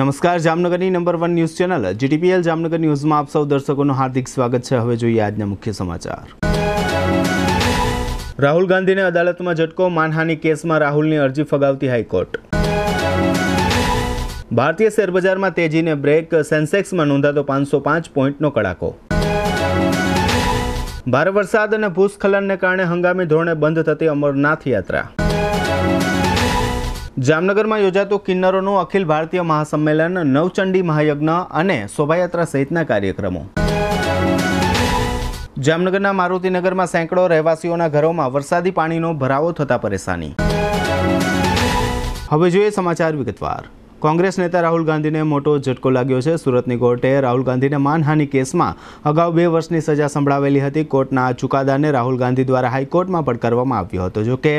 નમસ્કાર, જામનગરની number one news channel GTPL Jamnagar ન્યૂઝમાં આપ સૌ દર્શકોનું હાર્દિક સ્વાગત છે. હવે જોઈએ આજના મુખ્ય સમાચાર. રાહુલ ગાંધીને અદાલતમાં ઝટકો, માનહાની કેસમાં રાહુલની અરજી ફગાવતી હાઈકોર્ટ. ભારતીય શેરબજારમાં તેજીને બ્રેક, સેન્સેક્સમાં નોંધાતો પાંચસો પાંચ પોઈન્ટનો કડાકો. ભારે વરસાદ અને ભૂસ્ખલનને કારણે હંગામી ધોરણે બંધ થતી અમરનાથ યાત્રા. જામનગરમાં યોજાતું કિન્નરોનું અખિલ ભારતીય મહાસંમેલન, નવચંડી મહાયજ્ઞ અને શોભાયાત્રા સહિતના કાર્યક્રમો. જામનગરના મારુતિનગરમાં સેંકડો રહેવાસીઓના ઘરોમાં વરસાદી પાણીનો ભરાવો થતા પરેશાની. હવે જોઈએ સમાચાર વિગતવાર. કોંગ્રેસ નેતા રાહુલ ગાંધીને મોટો ઝટકો લાગ્યો છે. સુરતની કોર્ટે રાહુલ ગાંધીને માનહાનિ કેસમાં અગાઉ બે વર્ષની સજા સંભળાવેલી હતી. કોર્ટના આ ચુકાદાને રાહુલ ગાંધી દ્વારા હાઈકોર્ટમાં પણ કરવામાં આવ્યો હતો. જોકે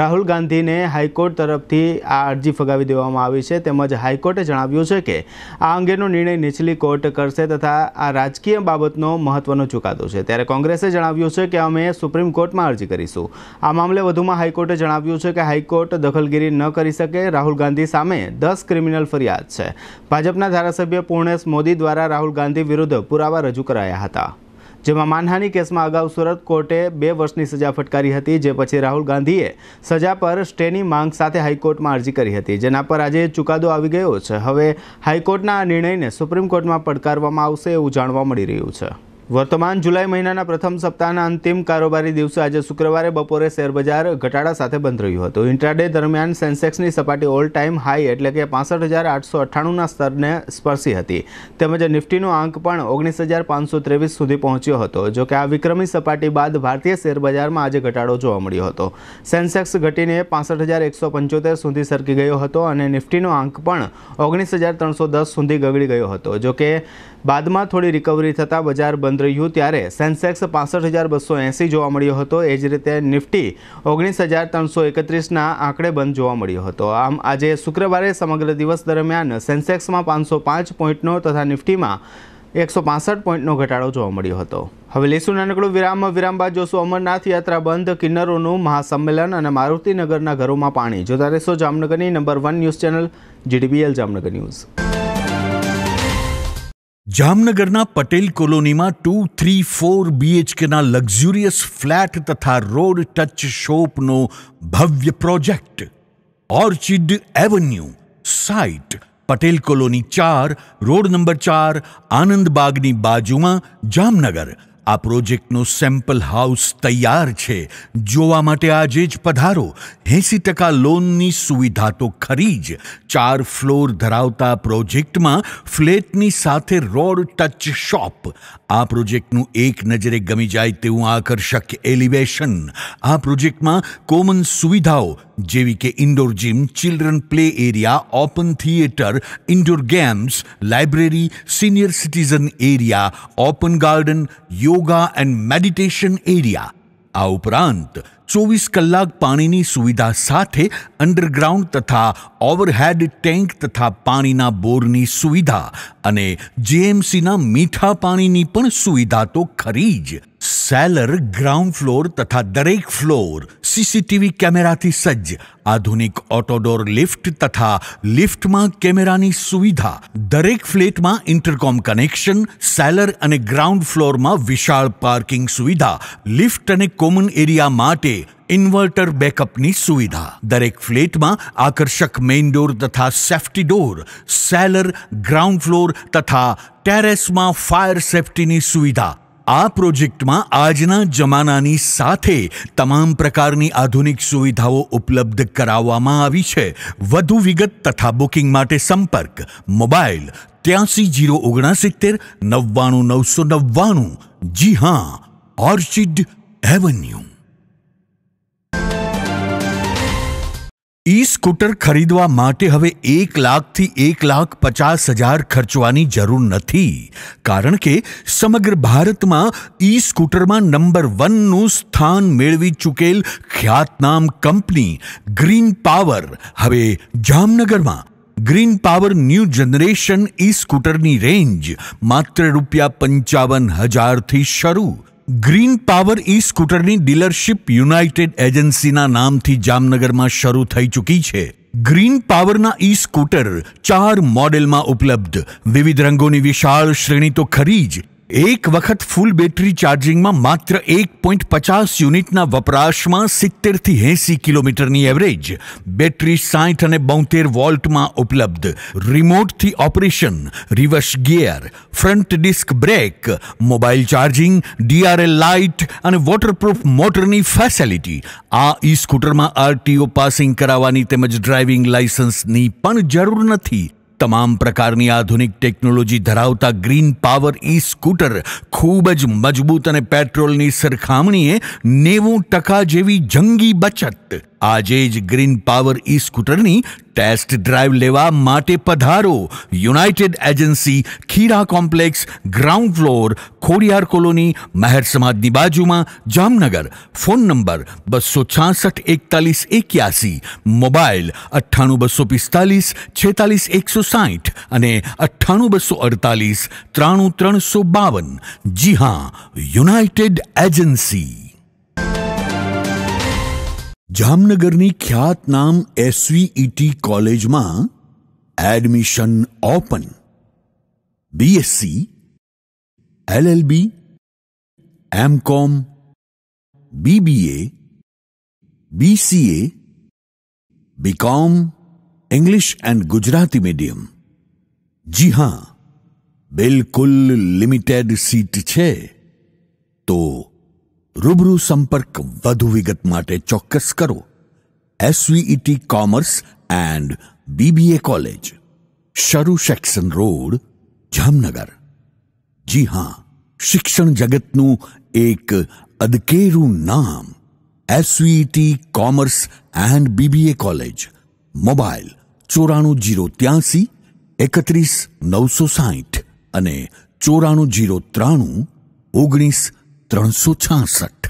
રાહુલ ગાંધીને હાઈકોર્ટ તરફથી આ અરજી ફગાવી દેવામાં આવી છે. તેમજ હાઈકોર્ટે જણાવ્યું છે કે આ અંગેનો નિર્ણય નીચલી કોર્ટ કરશે તથા આ રાજકીય બાબતનો મહત્વનો ચુકાદો છે. ત્યારે કોંગ્રેસે જણાવ્યું છે કે અમે સુપ્રીમ કોર્ટમાં અરજી કરીશું. આ મામલે વધુમાં હાઈકોર્ટે જણાવ્યું છે કે હાઈકોર્ટ દખલગીરી ન કરી શકે. રાહુલ ગાંધી સામે દસ ક્રિમિનલ ફરિયાદ છે. ભાજપના ધારાસભ્ય પૂર્ણેશ મોદી દ્વારા રાહુલ ગાંધી વિરુદ્ધ પુરાવા રજૂ કરાયા હતા. જેમાં માનહાની કેસમાં અગાઉ સુરત કોર્ટે બે વર્ષની સજા ફટકારી હતી, જે પછી રાહુલ ગાંધીએ સજા પર સ્ટેની માંગ સાથે હાઈકોર્ટમાં અરજી કરી હતી. જેના પર આજે ચુકાદો આવી ગયો છે. હવે હાઈકોર્ટના આ નિર્ણયને સુપ્રીમ કોર્ટમાં પડકારવામાં આવશે એવું જાણવા મળી રહ્યું છે. વર્તમાન જુલાઈ મહિનાના પ્રથમ સપ્તાહના અંતિમ કારોબારી દિવસે આજે શુક્રવારે બપોરે શેરબજાર ઘટાડા સાથે બંધ રહ્યું હતું. ઇન્ટ્રાડે દરમિયાન સેન્સેક્સની સપાટી ઓલ ટાઈમ હાઈ એટલે કે પાસઠ હજાર આઠસો અઠ્ઠાણુંના સ્તરને સ્પર્શી હતી. તેમજ નિફ્ટીનો આંક પણ ઓગણીસ હજાર પાંચસો ત્રેવીસ સુધી પહોંચ્યો હતો, જો કે આ વિક્રમી સપાટી બાદ ભારતીય શેરબજારમાં આજે ઘટાડો જોવા મળ્યો હતો. સેન્સેક્સ ઘટીને પાસઠ હજાર એકસો પંચોતેર સુધી સરકી ગયો હતો અને નિફ્ટીનો આંક પણ ઓગણીસ હજાર ત્રણસો દસ સુધી ગગડી ગયો હતો, જો કે બાદમાં થોડી રિકવરી થતાં બજાર બંધ રહ્યું ત્યારે સેન્સેક્સ પાસઠ હજાર બસો એંસી જોવા મળ્યો હતો. એ જ રીતે નિફ્ટી ઓગણીસ હજાર ત્રણસો એકત્રીસના આંકડે બંધ જોવા મળ્યો હતો. આમ, આજે શુક્રવારે સમગ્ર દિવસ દરમિયાન સેન્સેક્સમાં પાંચસો પાંચ પોઈન્ટનો તથા નિફ્ટીમાં એકસો પાસઠ પોઈન્ટનો ઘટાડો જોવા મળ્યો હતો. હવે લેશું નાનકડું વિરામ. વિરામ બાદ જોશું અમરનાથ યાત્રા બંધ. કિન્નરોનું મહાસંમેલન અને મારુતિનગરના ઘરોમાં પાણી. જોતા રહેશો જામનગરની number one news channel GDBL Jamnagar news જામનગરના પટેલ કોલોનીમાં ટુ થ્રી ફોર બીએચકેના લક્ઝુરિયસ ફ્લેટ તથા રોડ ટચ શોપનો ભવ્ય project orchid avenue site Patel colony ચાર, રોડ નંબર ચાર આનંદબાગની બાજુમાં જામનગર. આ પ્રોજેક્ટનો સેમ્પલ હાઉસ તૈયાર છે. જોવા માટે આજે જ પધારો. એંસી ટકા લોનની સુવિધા તો ખરી જ. ચાર ફ્લોર ધરાવતા પ્રોજેક્ટમાં ફ્લેટની સાથે રોડ ટચ શોપ. આ પ્રોજેક્ટનું એક નજરે ગમી જાય તેવું આકર્ષક એલિવેશન. આ પ્રોજેક્ટમાં કોમન સુવિધાઓ જેવી કે indoor gym, children play area, open theatre, indoor games, library, senior citizen area, open garden, yoga and meditation area. આ ઉપરાંત ચોવીસ કલાક પાણીની સુવિધા સાથે અંડરગ્રાઉન્ડ તથા ઓવરહેડ ટેન્ક તથા પાણીના બોરની સુવિધા અને જેએમસીના મીઠા પાણીની પણ સુવિધા તો ખરી જ. સેલર ગ્રાઉન્ડ ફ્લોર તથા દરેક ફ્લોર સીસીટીવી કેમેરાથી સજ્જ આધુનિક ઓટોડોર લિફ્ટ તથા લિફ્ટમાં કેમેરાની સુવિધા દરેક ફ્લેટમાં ઇન્ટરકોમ કનેક્શન સેલર અને ગ્રાઉન્ડ ફ્લોરમાં વિશાળ પાર્કિંગ સુવિધા લિફ્ટ અને કોમન એરિયા માટે ઇન્વર્ટર બેકઅપની સુવિધા દરેક ફ્લેટમાં આકર્ષક મેઇન ડોર તથા safety door cellar ground floor તથા ટેરેસમાં ફાયર સેફ્ટીની સુવિધા આ પ્રોજેક્ટમાં આજના જમાનાની સાથે તમામ પ્રકારની આધુનિક સુવિધાઓ ઉપલબ્ધ કરાવવામાં આવી છે. વધુ વિગત તથા બુકિંગ માટે સંપર્ક મોબાઈલ ત્યાસી જીરો ઓગણસિત્તેર નવ્વાણું નવસો નવ્વાણું. જી હા, ઓર્ચિડ એવન્યુ. ઈ સ્કૂટર ખરીદવા માટે હવે એક લાખથી એક લાખ પચાસ હજાર ખર્ચવાની જરૂર નથી. કારણ કે સમગ્ર ભારતમાં ઈ સ્કૂટરમાં નંબર વનનું સ્થાન મેળવી ચૂકેલ ખ્યાતનામ કંપની ગ્રીન પાવર હવે જામનગરમાં. Green Power new generation e સ્કૂટરની range માત્ર રૂપિયા પંચાવન હજારથી શરૂ ગ્રીન પાવર ઈ સ્કૂટરની ડીલરશિપ યુનાઇટેડ એજન્સીના નામથી જામનગરમાં શરૂ થઈ ચૂકી છે. ગ્રીન પાવરના ઈ સ્કૂટર ચાર મોડેલમાં ઉપલબ્ધ. વિવિધ રંગોની વિશાળ શ્રેણી તો ખરી જ એક વખત ફૂલ બેટરી ચાર્જિંગમાં માત્ર એક પોઈન્ટ પચાસ યુનિટના વપરાશમાં સિત્તેરથી એંસી કિલોમીટરની એવરેજ, બેટરી સાઠ અને બોતેર વોલ્ટમાં ઉપલબ્ધ, રિમોટથી operation, reverse gear, front disc brake, mobile charging, DRL light અને વોટરપ્રૂફ મોટરની ફેસિલિટી. આ ઈ સ્કૂટરમાં આરટીઓ પાસિંગ કરાવવાની તેમજ ડ્રાઇવિંગ લાઇસન્સની પણ જરૂર નથી. તમામ પ્રકારની આધુનિક ટેકનોલોજી ધરાવતા ગ્રીન પાવર ઈ સ્કૂટર ખૂબ જ મજબૂત અને પેટ્રોલની સરખામણીએ નેવું ટકા જેવી જંગી બચત. આજે જ ગ્રીન પાવર ઈ સ્કૂટરની ટેસ્ટ ડ્રાઈવ લેવા માટે પધારો. United agency Khira complex ground floor Khodiyar colony Maher સમાજની બાજુમાં જામનગર. ફોન નંબર બસો છાસઠ એકતાલીસ એક્યાસી. મોબાઈલ અઠ્ઠાણું બસો પિસ્તાલીસ છેતાલીસ એકસો સાઠ અને અઠ્ઠાણું બસો અડતાલીસ ત્રાણું ત્રણસો બાવન. જી હા યુનાઇટેડ એજન્સી જામનગરની ખ્યાતનામ એસવીઈટી કોલેજમાં admission open BSc LLB MCom BBA BCA BCom English and Gujarati medium જી હા, બિલકુલ લિમિટેડ સીટ છે. તો રૂબરૂ સંપર્ક વધુ વિગત માટે ચોક્કસ કરો. SVET commerce and BBA college શરૂ સેક્શન રોડ, જામનગર. જી હા, શિક્ષણ જગતનું એક અદકેરું નામ SVET commerce and BBA college mobile ચોરાણું જીરો ત્યાસી, એકત્રીસ નવસો સાઠ અને ચોરાણું જીરો ત્રાણું, ઓગણીસ ત્રણસો છાસઠ.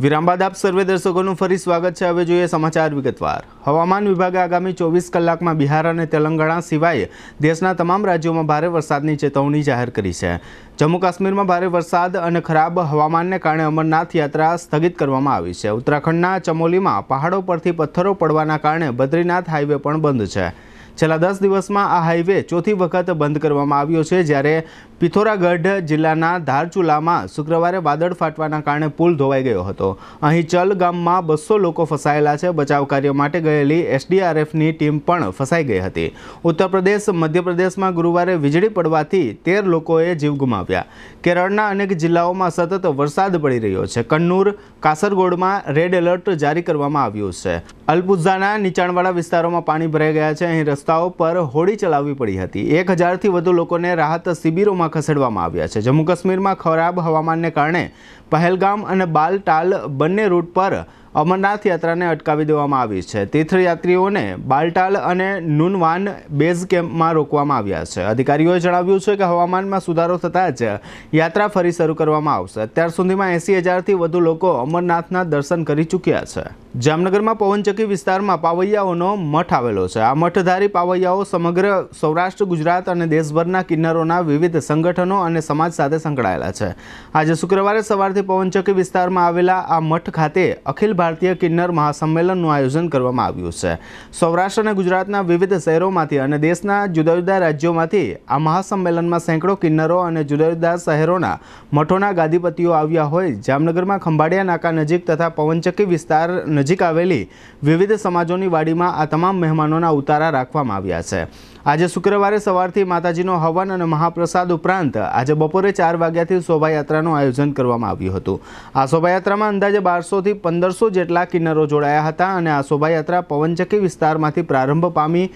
વિરામ બાદ આપ સર્વે દર્શકોનું ફરી સ્વાગત છે. હવે જોઈએ સમાચાર વિગતવાર. હવામાન વિભાગે આગામી ચોવીસ કલાકમાં બિહાર અને તેલંગાણા સિવાય દેશના તમામ રાજ્યોમાં ભારે વરસાદની ચેતવણી જાહેર કરી છે. જમ્મુ કાશ્મીરમાં ભારે વરસાદ અને ખરાબ હવામાનને કારણે અમરનાથ યાત્રા સ્થગિત કરવામાં આવી છે. ઉત્તરાખંડના ચમોલીમાં પહાડો પરથી પથ્થરો પડવાના કારણે બદ્રીનાથ હાઈવે પણ બંધ છે. છેલ્લા દસ દિવસમાં આ હાઈવે ચોથી વખત બંધ કરવામાં આવ્યો છે. જ્યારે પિથોરાગઢ જિલ્લાના ધારચુલામાં શુક્રવારે વાદળ ફાટવાના કારણે પુલ ધોવાઈ ગયો હતો. અહીં ચલ ગામમાં બસો લોકો ફસાયેલા છે. બચાવ કાર્ય માટે ગયેલી એસડીઆરએફની ટીમ પણ ફસાઈ ગઈ હતી. ઉત્તર પ્રદેશ મધ્યપ્રદેશમાં ગુરુવારે વીજળી પડવાથી તેર લોકોએ જીવ ગુમાવ્યા. કેરળના અનેક જિલ્લાઓમાં સતત વરસાદ પડી રહ્યો છે. કન્નૂર, કાસરગોડમાં રેડ એલર્ટ જારી કરવામાં આવ્યું છે. અલપુઝાના નીચાણવાળા વિસ્તારોમાં પાણી ભરાઈ ગયા છે. અહીં રસ્તાઓ પર હોડી ચલાવવી પડી હતી. એક હજારથી વધુ લોકોને રાહત શિબિરોમાં ખસેડવામાં આવ્યા છે. જમ્મુ કાશ્મીરમાં ખરાબ હવામાનને કારણે પહેલગામ અને બાલટાલ બંને રૂટ પર અમરનાથ યાત્રાને અટકાવી દેવામાં આવી છે. તીર્થયાત્રીઓને બાલટાલ અને નુનવાન બેઝ કેમ્પમાં રોકવામાં આવ્યા છે. અધિકારીઓએ જણાવ્યું છે કે હવામાનમાં સુધારો થતાં જ યાત્રા ફરી શરૂ કરવામાં આવશે. અત્યાર સુધીમાં એંસી હજારથી વધુ લોકો અમરનાથના દર્શન કરી ચૂક્યા છે. જામનગરમાં પવનચક્કી વિસ્તારમાં પાવૈયાઓનો મઠ આવેલો છે. આ મઠધારી પાવૈયાઓ સમગ્ર સૌરાષ્ટ્ર, ગુજરાત અને દેશભરના કિન્નરોના વિવિધ સંગઠનો અને સમાજ સાથે સંકળાયેલા છે. આજે શુક્રવારે સવારથી પવનચક્કી વિસ્તારમાં આવેલા આ મઠ ખાતે અખિલ ભારતીય કિન્નર મહાસંમેલનનું આયોજન કરવામાં આવ્યું છે. સૌરાષ્ટ્ર અને ગુજરાતના વિવિધ શહેરોમાંથી અને દેશના જુદા જુદા રાજ્યોમાંથી આ મહાસંમેલનમાં સેંકડો કિન્નરો અને જુદા જુદા શહેરોના મઠોના ગાદીપતિઓ આવ્યા હોય. જામનગરમાં ખંભાળિયા નાકા નજીક તથા પવનચક્કી વિસ્તાર નજીક આવેલી વિવિધ સમાજોની વાડીમાં આ તમામ મહેમાનોના ઉતારા રાખવામાં આવ્યા છે. આજે શુક્રવારે સવારથી માતાજીનો હવન અને મહાપ્રસાદ ઉપરાંત આજે બપોરે ચાર વાગ્યાથી શોભાયાત્રાનું આયોજન કરવામાં આવ્યું હતું. આ શોભાયાત્રામાં અંદાજે બારસોથી પંદરસો જેટલા કિન્નરો જોડાયા હતા અને આ શોભાયાત્રા પવનચક્કી વિસ્તારમાંથી પ્રારંભ પામી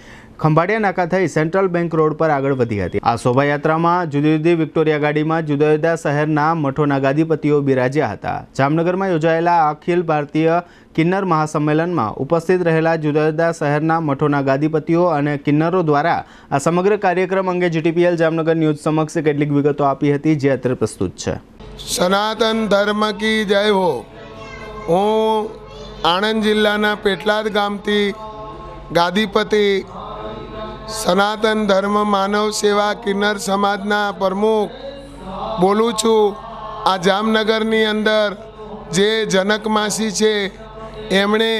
ખંભાળિયા નાકા થઈ સેન્ટ્રલ બેંક રોડ પર આગળ વધી હતી. આ શોભાયાત્રામાં જુદી જુદી વિક્ટોરિયા ગાડીમાં જુદા જુદા શહેરના મઠોના ગાદીપતિઓ બિરાજ્યા હતા. જામનગરમાં યોજાયેલા અખિલ ભારતીય કિન્નર મહાસંમેલનમાં ઉપસ્થિત રહેલા જુદા જુદા શહેરના મઠોના ગાદીપતિઓ અને કિન્નરો દ્વારા આ સમગ્ર કાર્યક્રમ અંગે જીટીપીએલ જામનગર ન્યૂઝ સમક્ષ કેટલીક વિગતો આપી હતી, જે અત્યારે પ્રસ્તુત છે. સનાતન ધર્મ કી જય હો. હું આણંદ જિલ્લાના પેટલાદ ગામથી ગાદીપતિ સનાતન ધર્મ માનવ સેવા કિન્નર સમાજના પ્રમુખ બોલું છું. આ જામનગરની અંદર જે જનક માસી છે, એમણે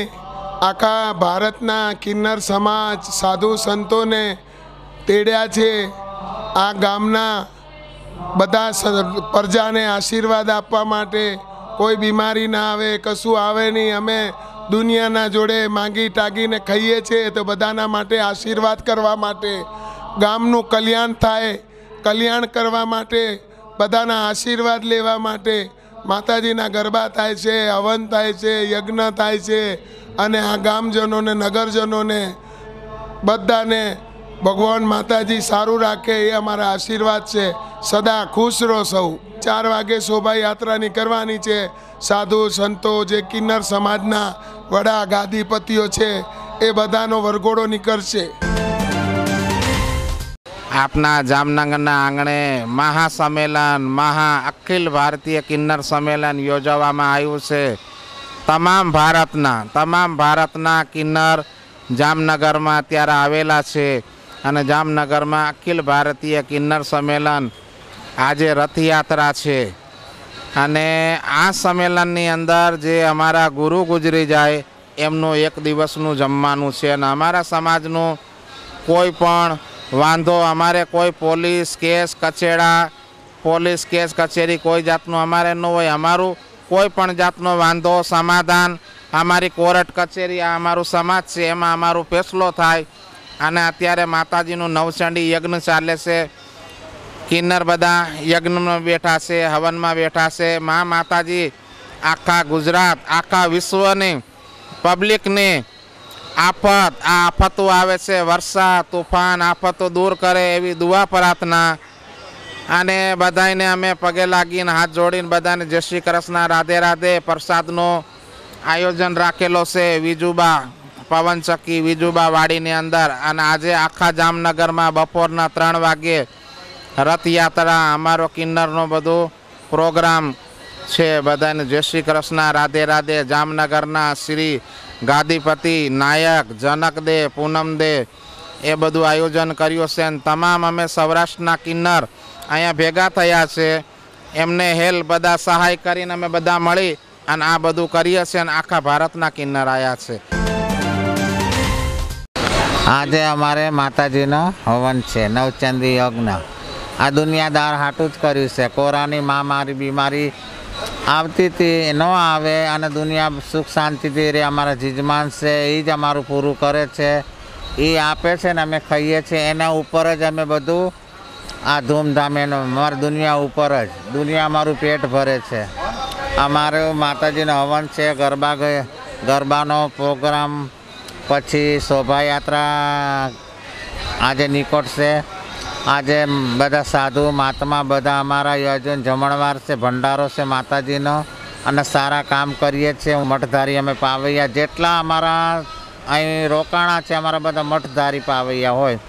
આખા ભારતના કિન્નર સમાજ, સાધુ સંતોને તેડ્યા છે. આ ગામના બધા પ્રજાને આશીર્વાદ આપવા માટે કોઈ બીમારી ના આવે, કશું આવે નહીં. અમે દુનિયાના જોડે માંગી ટાગીને ખાઈએ છીએ તો બધાના માટે આશીર્વાદ કરવા માટે, ગામનું કલ્યાણ થાય, કલ્યાણ કરવા માટે, બધાના આશીર્વાદ લેવા માટે માતાજીના ગરબા થાય છે, હવન થાય છે, યજ્ઞ થાય છે અને આ ગામજનોને, નગરજનોને બધાને ભગવાન માતાજી સારું રાખે એ અમારા આશીર્વાદ છે. સદા ખુશ રહો સૌ. ચાર વાગે શોભાયાત્રા નીકળવાની છે. સાધુ, સંતો, જે કિન્નર સમાજના વડા, ગાદીપતિઓ છે, એ બધાનો વરઘોડો નીકળશે. આપના જામનગરના આંગણે મહાસંમેલન, મહા અખિલ ભારતીય કિન્નર સંમેલન યોજવામાં આવ્યું છે. તમામ ભારતના તમામ ભારતના કિન્નર જામનગરમાં અત્યારે આવેલા છે. અને જામનગરમાં અખિલ ભારતીય કિન્નર સંમેલન આજે રથયાત્રા છે. અને આ સંમેલનની અંદર જે અમારા ગુરુ ગુજરી જાય, એમનું એક દિવસનું જમવાનું છે. અને અમારા સમાજનું કોઈ પણ વાંધો, અમારે કોઈ પોલીસ કેસ, કચેડા, પોલીસ કેસ, કચેરી કોઈ જાતનું અમારે ન હોય. અમારું કોઈ પણ જાતનો વાંધો, સમાધાન, અમારી કોર્ટ કચેરી, આ અમારું સમાજ છે. એમાં અમારું ફેસલો થાય. અને અત્યારે માતાજીનું નવચંડી યજ્ઞ ચાલે છે. કિન્નર બધા યજ્ઞમાં બેઠા છે, હવનમાં બેઠા છે. મા માતાજી, આખા ગુજરાત, આખા વિશ્વની પબ્લિકની આફત, આ આફતો આવે છે. વરસાદ, તુફાન, આફતો દૂર કરે એવી દુઆ, પ્રાર્થના. અને બધાને અમે પગે લાગીને હાથ જોડીને બધાને જય શ્રી કૃષ્ણ. રાધે રાધે પ્રસાદનો આયોજન રાખેલો છે. વિજુબા પવનચક્કી વિજુબાવાડીની અંદર અને આજે આખા જામનગરમાં બપોરના ત્રણ વાગ્યે રથયાત્રા, અમારો કિન્નરનો બધું પ્રોગ્રામ છે. બધાને જય શ્રી કૃષ્ણ, રાધે રાધે. જામનગરના શ્રી ગાદીપતિ, નાયક, જનકદે, પૂનમદે એ બધું આયોજન કર્યું છે અને તમામ અમે સૌરાષ્ટ્રના કિન્નર અહીંયા ભેગા થયા છે. એમને હેલ્પ બધા સહાય કરીને અમે બધા મળી અને આ બધું કરીએ છીએ અને આખા ભારતના કિન્નર આવ્યા છે. આજે અમારે માતાજીનો હવન છે, નવચંદી યજ્ઞ. આ દુનિયાદાર હાટું જ કર્યું છે. કોરાની મહામારી બીમારી આવતી હતી ન આવે અને દુનિયા સુખ શાંતિથી રહે. અમારા જીજમાન છે, એ જ અમારું પૂરું કરે છે. એ આપે છે ને અમે ખાઈએ છીએ. એના ઉપર જ અમે બધું આ ધૂમધામ અમારી દુનિયા ઉપર જ. દુનિયા અમારું પેટ ભરે છે. અમારું માતાજીનો હવન છે, ગરબા ગરબાનો પ્રોગ્રામ પછી શોભાયાત્રા આજે નીકળશે. આજે બધા સાધુ, મહાત્મા, બધા અમારા યોજન જમણવાર છે, ભંડારો છે માતાજીનો. અને સારા કામ કરીએ છીએ. મઠધારી, અમે પાવૈયા જેટલા અમારા અહીં રોકાણા છે, અમારા બધા મઠધારી પાવૈયા હોય.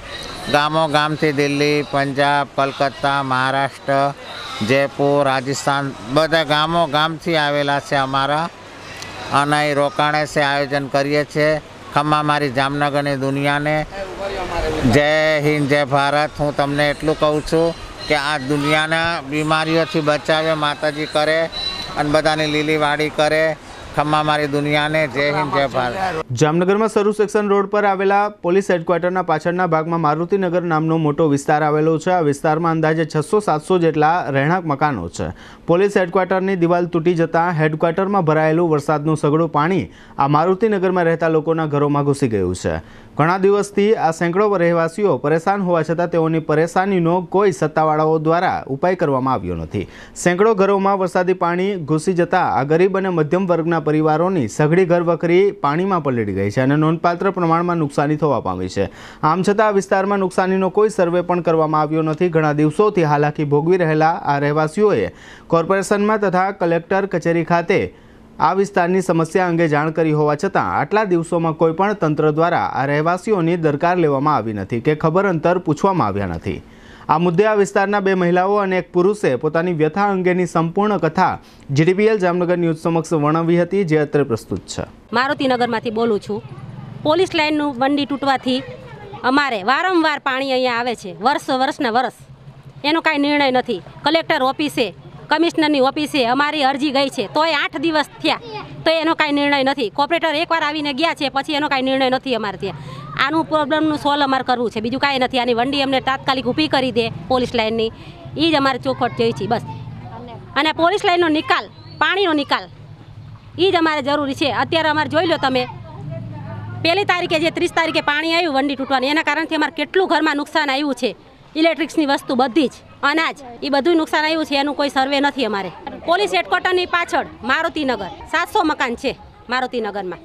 ગામો ગામથી દિલ્હી, પંજાબ, કલકત્તા, મહારાષ્ટ્ર, જયપુર, રાજસ્થાન, બધા ગામો ગામથી આવેલા છે અમારા. અને અહીં રોકાણે છે, આયોજન કરીએ છીએ. ખમ્મા મારી જામનગરની દુનિયાને. જય હિન્દ, જય ભારત. હું તમને એટલું કહું છું કે આ દુનિયાના બીમારીઓથી બચાવે, માતાજી કરે અને બધાની લીલી વાડી કરે. ખમ્મા મારી દુનિયાને જય હિન્દ જય ભારત. જામનગરમાં સરૂ સેક્શન રોડ પર આવેલા પોલીસ હેડક્વાર્ટરના પાછળના ભાગમાં મારુતિનગર નામનો મોટો વિસ્તાર આવેલો છે. આ વિસ્તારમાં અંદાજે છસો સાતસો જેટલા રહેણાંક મકાનો છે. પોલીસ હેડક્વાર્ટરની દિવાલ તૂટી જતાં હેડક્વાર્ટરમાં ભરાયેલું વરસાદનું સઘળું પાણી આ મારુતિનગરમાં રહેતા લોકોના ઘરોમાં ઘૂસી ગયું છે. ઘણા દિવસથી આ સેંકડો રહેવાસીઓ પરેશાન હોવા છતાં તેઓની પરેશાનીનો કોઈ સત્તાવાળાઓ દ્વારા ઉપાય કરવામાં આવ્યો નથી. સેંકડો ઘરોમાં વરસાદી પાણી ઘૂસી જતા આ ગરીબ અને મધ્યમ વર્ગના પરિવારોની સઘળી ઘરવખરી પાણીમાં પલળી ગઈ છે અને નોંધપાત્ર પ્રમાણમાં નુકસાની થવા પામી છે. આમ છતાં આ વિસ્તારમાં નુકસાનીનો કોઈ સર્વે પણ કરવામાં આવ્યો નથી. ઘણા દિવસોથી હાલાકી ભોગવી રહેલા આ રહેવાસીઓએ કોર્પોરેશનમાં તથા કલેક્ટર કચેરી ખાતે આ વિસ્તારની સમસ્યા અંગે જાણ કરી હોવા છતાં આટલા દિવસોમાં કોઈપણ તંત્ર દ્વારા આ રહેવાસીઓની દરકાર લેવામાં આવી નથી કે ખબર અંતર પૂછવામાં આવ્યા નથી. આ મુદ્દે આ વિસ્તારના બે મહિલાઓ અને એક પુરુષે પોતાની વ્યથા અંગેની સંપૂર્ણ કથા જીડીપીએલ જામનગર ન્યૂઝ સમક્ષ વર્ણવી હતી, જે અત્રે પ્રસ્તુત છે. મારુતિનગરમાંથી બોલું છું. પોલીસ લાઇનનું બંડી તૂટવાથી અમારે વારંવાર પાણી અહીંયા આવે છે, વર્ષ વર્ષના વર્ષ. એનો કાંઈ નિર્ણય નથી. કલેક્ટર ઓફિસે કમિશનરની ઓફિસે અમારી અરજી ગઈ છે. તોય આઠ દિવસ થયા. તો એનો કાંઈ નિર્ણય નથી. કોર્પોરેટર એકવાર આવીને ગયા છે, પછી એનો કાંઈ નિર્ણય નથી અમારે ત્યાં. આનું પ્રોબ્લેમનું સોલ્વ અમારે કરવું છે. બીજું કાંઈ નથી. આની વંડી અમને તાત્કાલિક ઊભી કરી દે પોલીસ લાઇનની. એ જ અમારે ચોખવટ જોઈ છે, બસ. અને પોલીસ લાઇનનો નિકાલ, પાણીનો નિકાલ એ જ અમારે જરૂરી છે. અત્યારે અમારે જોઈ લો તમે. પહેલી તારીખે જે ત્રીસ તારીખે પાણી આવ્યું વંડી તૂટવાની, એના કારણથી અમારે કેટલું ઘરમાં નુકસાન આવ્યું છે. ઇલેક્ટ્રિક્સની વસ્તુ બધી જ. અનાજ એ બધું નુકસાન આવ્યું છે, એનું કોઈ સર્વે નથી અમારે. પોલીસ હેડક્વાર્ટરની પાછળ, મારુતિનગર. સાતસો મકાન છે મારુતિનગરમાં.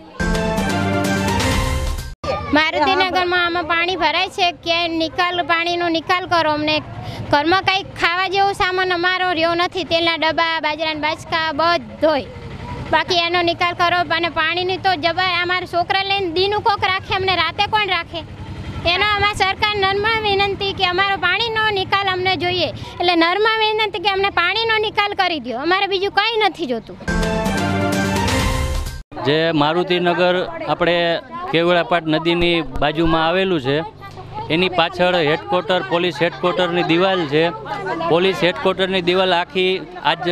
મારુતિનગરમાં આમાં પાણી ભરાય છે, કે નિકાલ, પાણીનો નિકાલ કરો. અમને ઘરમાં કંઈ ખાવા જેવો સામાન અમારો રહ્યો નથી. તેલના ડબ્બા, બાજરાના બાચકા, બધોય. બાકી એનો નિકાલ કરો, અને પાણીની તો જબર અમારા છોકરા લઈને દીનું કોક રાખે, અમને રાતે કોણ રાખે? એનો અમારા સરકાર નર્મા વિનંતી કે અમારો પાણીનો નિકાલ અમને જોઈએ. એટલે નર્મા વિનંતી કે અમને પાણીનો નિકાલ કરી દો અમારે બીજું કંઈ નથી જોતું. જે મારુતિનગર આપણે કેવડાપાટ નદીની બાજુમાં આવેલું છે, એની પાછળ હેડક્વાર્ટર, પોલીસ હેડક્વાર્ટરની દિવાલ છે. પોલીસ હેડક્વાર્ટરની દિવાલ આખી આજ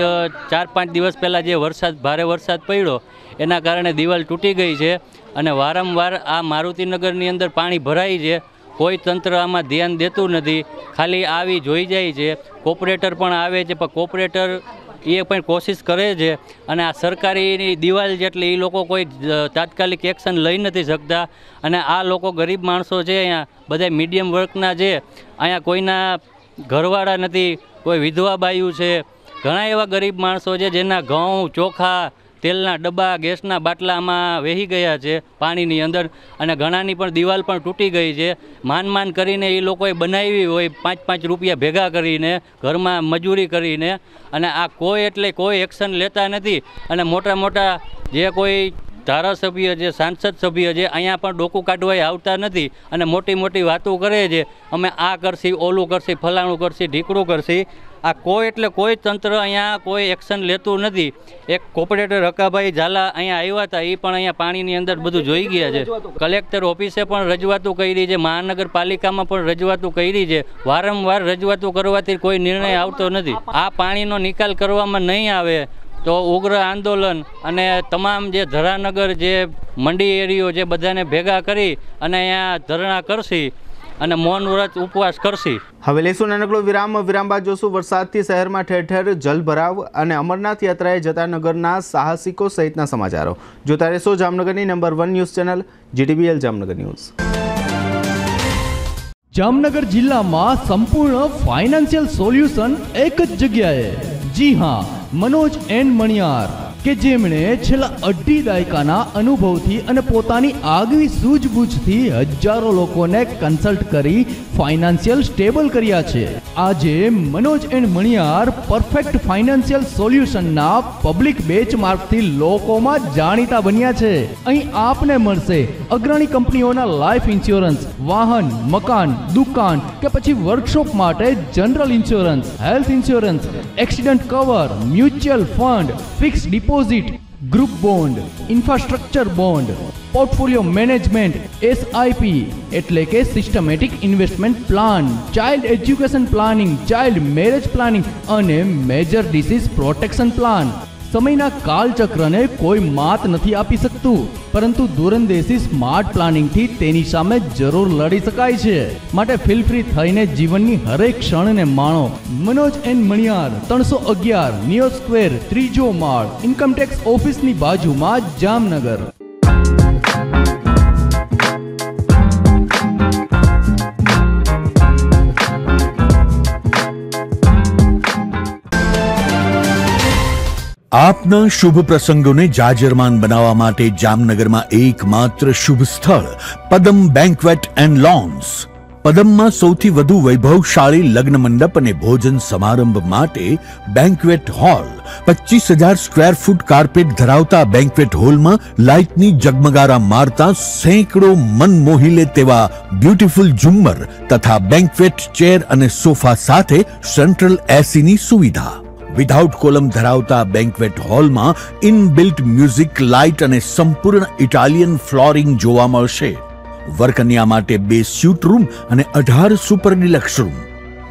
ચાર પાંચ દિવસ પહેલાં જે વરસાદ, ભારે વરસાદ પડ્યો, એના કારણે દિવાલ તૂટી ગઈ છે. અને વારંવાર આ મારુતિનગરની અંદર પાણી ભરાય છે. કોઈ તંત્ર આમાં ધ્યાન દેતું નથી. ખાલી આવી જોઈ જાય છે. કોપરેટર પણ આવે છે, પણ કોપરેટર એ પણ કોશિશ કરે છે. અને આ સરકારીની દિવાલ જેટલી એ લોકો કોઈ તાત્કાલિક એક્શન લઈ નથી શકતા. અને આ લોકો ગરીબ માણસો છે અહીંયા. બધા મીડિયમ વર્કના છે. અહીંયા કોઈના ઘરવાળા નથી. કોઈ વિધવા બાયું છે. ઘણા એવા ગરીબ માણસો છે જેના ઘઉં, ચોખા તેલના ડબ્બા, ગેસના બાટલામાં વહી ગયા છે પાણીની અંદર અને ઘણાની પણ દિવાલ પણ તૂટી ગઈ છે. માન માન કરીને એ લોકોએ બનાવી હોય પાંચ પાંચ રૂપિયા ભેગા કરીને ઘરમાં મજૂરી કરીને અને આ કોઈ એટલે કોઈ એક્શન લેતા નથી અને મોટા મોટા જે કોઈ ધારાસભ્ય છે સાંસદ સભ્ય છે અહીંયા પણ ડોકું કાઢવા આવતા નથી અને મોટી મોટી વાતો કરે છે. અમે આ કરશી, ઓલું કરશી, ફલાણું કરશી, ઢીકડું કરશી આ કોઈ એટલે કોઈ તંત્ર અહીંયા કોઈ એક્શન લેતું નથી. એક કોર્પોરેટર હકાભાઈ ઝાલા અહીંયા આવ્યા હતા એ પણ અહીંયા પાણીની અંદર બધું જોઈ ગયા છે. કલેક્ટર ઓફિસે પણ રજૂઆતો કરી છે, મહાનગરપાલિકામાં પણ રજૂઆતો કરી છે. વારંવાર રજૂઆતો કરવાથી કોઈ નિર્ણય આવતો નથી. આ પાણીનો નિકાલ કરવામાં નહીં આવે તો ઉગ્ર આંદોલન અને તમામ જે ધરાનગર જે મંડી એરિયો જે બધાને ભેગા કરી અને અહીંયા ધરણા કરશી અને મૌન વ્રત ઉપવાસ કરશી. હવે લેશું નાનકડો વિરામ. વિરામ બાદ જોશું વરસાદથી શહેરમાં ઠેર ઠેર જલભરાવ અને અમરનાથ યાત્રાએ જતા નગરના સાહસિકો સહિતના સમાચારો. જોતા રહેશો જામનગરની number one news channel GTBL Jamnagar news Jamnagar જિલ્લામાં સંપૂર્ણ ફાઇનાન્શિયલ સોલ્યુશન એક જ જગ્યાએ. જી હા મનોજ એન મણિયાર. કે જેમણે છેલ્લા અઢી દાયકાના અનુભવથી અને પોતાની આગવી સૂઝબૂછથી હજારો લોકોને કન્સલ્ટ કરી ફાઇનાન્શિયલ સ્ટેબલ કર્યા છે. આજે Manoj and Maniyar perfect financial સોલ્યુશનના public બેચમાર્કથી લોકોમાં જાણીતા બન્યા છે. અહીં આપને મળશે અગ્રણી કંપનીઓના લાઈફ ઇન્સ્યોરન્સ, વાહન, મકાન, દુકાન કે પછી વર્કશોપ માટે general insurance, health insurance, accident cover, mutual fund, fix deposit group bond infrastructure bond portfolio management SIP એટલે કે systematic investment plan child education planning child marriage planning અને મેજર ડિસીઝ પ્રોટેક્શન પ્લાન સમયના કાલચક્રને કોઈ માત નથી આપી શકતું. પરંતુ દૂરંદેશી સ્માર્ટ પ્લાનિંગથી તેની સામે જરૂર લડી શકાય છે. માટે ફીલ ફ્રી થઈને જીવનની હરેક ક્ષણને માણો. મનોજ એન મણિયાર, ત્રણસો અગિયાર નિયો સ્ક્વેર, ત્રીજો માળ ઇન્કમટેક્સ ઓફિસની બાજુમાં જામનગર. આપના શુભ પ્રસંગોને જાજરમાન બનાવવા માટે જામનગરમાં એકમાત્ર શુભ સ્થળ, પદમ બેન્કવેટ એન્ડ લોન્સ પદમમાં સૌથી વધુ વૈભવશાળી લગ્ન મંડપ અને ભોજન સમારંભ માટે બેન્કવેટ હોલ પચીસ હજાર સ્ક્વેર ફૂટ કાર્પેટ ધરાવતા બેન્ક્વેટ હોલમાં લાઇટની જગમગારા મારતા સેંકડો મન મોહી લે તેવા બ્યુટીફુલ ઝુમ્મર તથા બેન્કવેટ ચેર અને સોફા સાથે સેન્ટ્રલ એસીની સુવિધા. વિધાઉટ કોલમ ધરાવતા બેન્કવેટ હોલમાં ઇનબિલ્ટ મ્યુઝિક લાઇટ અને સંપૂર્ણ ઇટાલિયન ફ્લોરિંગ જોવા મળશે વરકન્યા માટે બે સ્યુટ રૂમ અને અઢાર સુપર ડિલક્સ રૂમ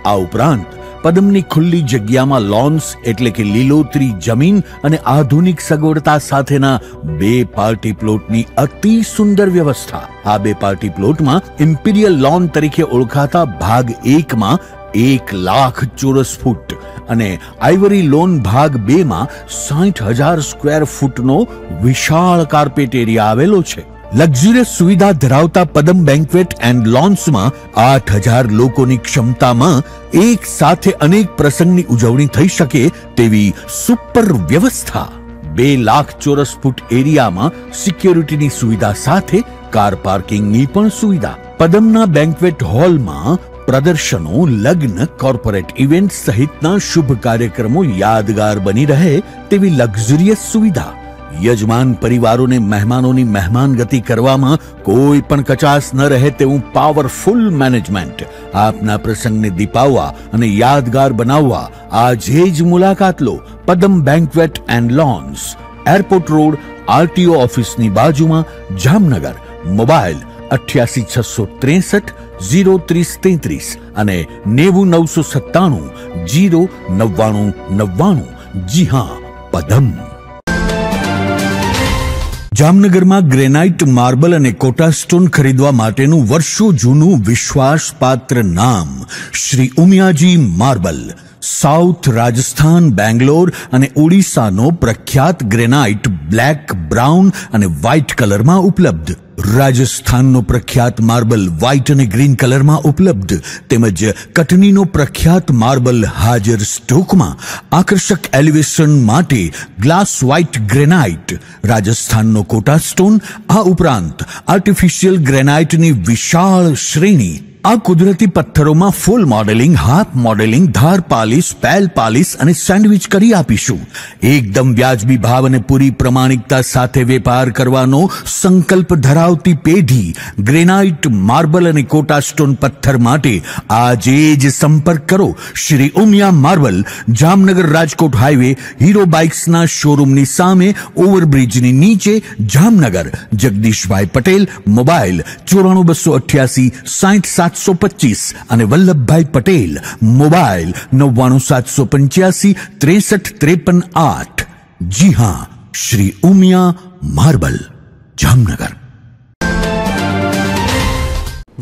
આ ઉપરાંત પદમની ખુલ્લી જગ્યામાં લોન્સ એટલે કે લીલોતરી જમીન અને આધુનિક સગવડતા સાથેના બે પાર્ટી પ્લોટની અતિ સુંદર વ્યવસ્થા આ બે પાર્ટી પ્લોટમાં ઇમ્પિરિયલ લોન તરીકે ઓળખાતા ભાગ એકમાં એક લાખ ચોરસ ફૂટ અને આઈવરી લોન ભાગ બે માં સાઠ હજાર સ્ક્વેર ફૂટનો વિશાળ કાર્પેટ એરિયા આવેલો છે. લક્ઝુરિયસ સુવિધા ધરાવતા પદમ બેન્કવેટ એન્ડ લોન્સમાં આઠ હજાર લોકોની ક્ષમતામાં એક સાથે અનેક પ્રસંગની ઉજવણી થઈ શકે તેવી સુપર વ્યવસ્થા. બે લાખ ચોરસ ફૂટ એરિયામાં સિક્યોરિટીની સુવિધા સાથે કાર પાર્કિંગની પણ સુવિધા. પદમના બેન્કવેટ હોલમાં પ્રદર્શનો, લગ્ન કોર્પોરેટ ઇવેન્ટ સહિતના શુભ કાર્યક્રમો યાદગાર બની રહે તેવી લક્ઝુરિયસ સુવિધા. યજમાન પરિવારોને મહેમાનોની મહેમાનગતિ કરવામાં કોઈ પણ કચાશ ન રહે તેવું પાવરફુલ મેનેજમેન્ટ આપના પ્રસંગને દીપાવવા અને યાદગાર બનાવવા આજે જ મુલાકાત લો Padam banquet and lawns airport road RTO ઓફિસની બાજુમાં, જામનગર. મોબાઈલ અઠ્યાસી છસો ત્રેસઠ જીરો ત્રીસ તેત્રીસ અને નેવું નવસો સત્તાણું જીરો નવ્વાણું નવ્વાણું. જી હા પદમ જામનગરમાં ગ્રેનાઇટ, માર્બલ અને કોટા સ્ટોન ખરીદવા માટેનું વર્ષો જૂનું વિશ્વાસપાત્ર નામ શ્રી ઉમિયાજી માર્બલ સાઉથ રાજસ્થાન, બેંગ્લોર અને ઓડિશાનો પ્રખ્યાત ગ્રેનાઇટ બ્લેક, બ્રાઉન અને વ્હાઇટ કલરમાં ઉપલબ્ધ. રાજસ્થાનનો પ્રખ્યાત માર્બલ વ્હાઇટ અને ગ્રીન કલરમાં ઉપલબ્ધ. તેમજ કટનીનો પ્રખ્યાત માર્બલ હાજર સ્ટોકમાં આકર્ષક એલિવેશન માટે ગ્લાસ વ્હાઇટ ગ્રેનાઇટ. રાજસ્થાનનો કોટા સ્ટોન આ ઉપરાંત આર્ટિફિશિયલ ગ્રેનાઇટની વિશાળ શ્રેણી આ કુદરતી પથ્થરોમાં ફૂલ મોડેલિંગ, હાફ મોડેલિંગ, ધાર પાલિશ, પેલ પાલિશ અને સેન્ડવિચ કરી આપીશું. એકદમ વ્યાજબી ભાવ અને પૂરી પ્રમાણિકતા સાથે વેપાર કરવાનો સંકલ્પ ધરાવતી પેઢી ગ્રેનાઇટ, માર્બલ અને કોટા સ્ટોન પથ્થર માટે આજે જ સંપર્ક કરો. Shri Umiya marble, Jamnagar Rajkot highway Hero બાઇક્સના શોરૂમની સામે, ઓવરબ્રિજની નીચે, જામનગર. જગદીશભાઈ પટેલ, મોબાઈલ, ચોરાણું બસો અઠ્યાસી, સાઠ સાતસો પચીસ અને વલ્લભભાઈ પટેલ મોબાઈલ નવ્વાણું સાતસો પંચ્યાસી ત્રેસઠ ત્રેપન આઠ જી હા શ્રી ઉમિયા માર્બલ જામનગર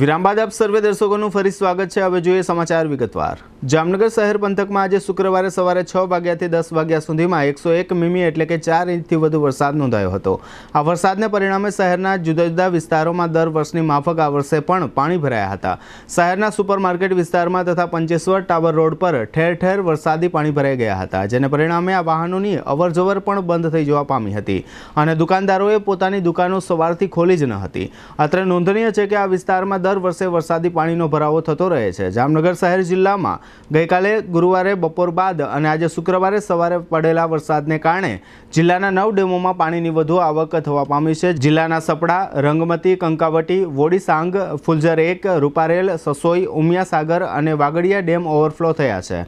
વિરામ બાદ આપ સર્વે દર્શકોનું ફરી સ્વાગત છે. હવે જોઈએ સમાચાર વિગતવાર. જામનગર શહેર પંથકમાં આજે શુક્રવારે સવારે છ વાગ્યાથી દસ વાગ્યા સુધીમાં એકસો એક મીમી એટલે કે ચાર ઇંચથી વધુ વરસાદ નોંધાયો હતો. આ વરસાદને પરિણામે શહેરના જુદા જુદા વિસ્તારોમાં દર વર્ષની માફક આ વર્ષે પણ પાણી ભરાયા હતા. શહેરના સુપરમાર્કેટ વિસ્તારમાં તથા પંચેશ્વર ટાવર રોડ પર ઠેર ઠેર વરસાદી પાણી ભરાઈ ગયા હતા, જેને પરિણામે આ વાહનોની અવરજવર પણ બંધ થઈ જવા પામી હતી અને દુકાનદારોએ પોતાની દુકાનો સવારથી ખોલી જ ન હતી. અત્રે નોંધનીય છે કે આ વિસ્તારમાં દર વર્ષે વરસાદી પાણીનો ભરાવો થતો રહે છે. જામનગર શહેર જિલ્લામાં ગઈકાલે ગુરુવારે, બપોર બાદ અને આજે શુક્રવારે સવારે પડેલા વરસાદને કારણે જિલ્લાના નવ ડેમોમાં પાણીની વધુ આવક થવા પામી છે. જિલ્લાના સપડા, રંગમતી, કંકાવટી, વોડીસાંગ ફુલઝર એક રૂપારેલ, સસોઈ, ઉમિયાસાગર અને વાગડિયા ડેમ ઓવરફ્લો થયા છે.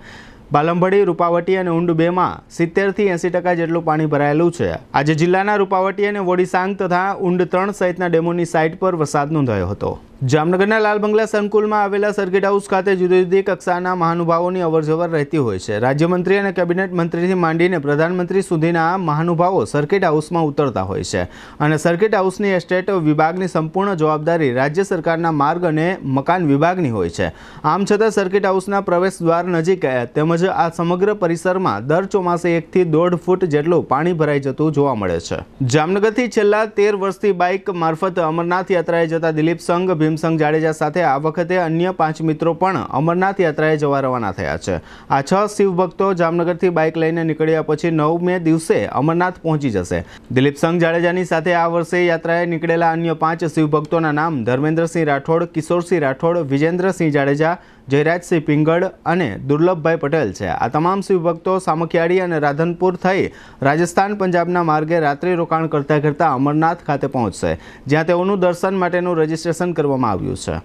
બાલંભડી, રૂપાવટી અને ઊંડ બેમાં સિત્તેરથી એંસી ટકા જેટલું પાણી ભરાયેલું છે. આજે જિલ્લાના રૂપાવટી અને વોડીસાંગ તથા ઊંડ ત્રણ સહિતના ડેમોની સાઇટ પર વરસાદ નોંધાયો હતો. જામનગરના લાલ બંગલા સંકુલમાં આવેલા સર્કિટ હાઉસ ખાતે જુદી જુદી કક્ષાના મહાનુભાવોની અવરજવર રહેતી હોય છે. રાજ્યમંત્રી અને કેબિનેટ મંત્રીથી માંડીને પ્રધાનમંત્રી સુધીના મહાનુભાવો સર્કિટ હાઉસમાં ઉતરતા હોય છે અને સર્કિટ હાઉસની એસ્ટેટ વિભાગની સંપૂર્ણ જવાબદારી રાજ્ય સરકારના માર્ગ અને મકાન વિભાગની હોય છે. આમ છતાં સર્કિટ હાઉસના પ્રવેશ દ્વાર નજીક તેમજ આ સમગ્ર પરિસરમાં દર ચોમાસે એકથી દોઢ ફૂટ જેટલું પાણી ભરાઈ જતું જોવા મળે છે. જામનગરથી છેલ્લા તેર વર્ષથી બાઇક મારફત અમરનાથ યાત્રાએ જતા દિલીપ સંઘ ભીમસંઘ જાડેજા સાથે આ વખતે અન્ય પાંચ મિત્રો પણ અમરનાથ યાત્રાએ જવા રવાના થયા છે. આ છ શિવ ભક્તો જામનગરથી બાઇક લઈને નીકળ્યા પછી નવ મે દિવસે અમરનાથ પહોંચી જશે. દિલીપ સંઘ જાડેજાની સાથે આ વર્ષે યાત્રાએ નીકળેલા અન્ય પાંચ શિવ ભક્તોના નામ ધર્મેન્દ્રસિંહ રાઠોડ, કિશોરસિંહ રાઠોડ, વિજેન્દ્રસિંહ જાડેજા જયરાજસિંહ પિંગળ અને દુર્લભભાઈ પટેલ છે. આ તમામ શિવભક્તો સામખિયાળી અને રાધનપુર થઈ રાજસ્થાન પંજાબના માર્ગે રાત્રિ રોકાણ કરતા કરતા અમરનાથ ખાતે પહોંચશે, જ્યાં તેઓનું દર્શન માટેનું રજીસ્ટ્રેશન કરવામાં આવ્યું છે.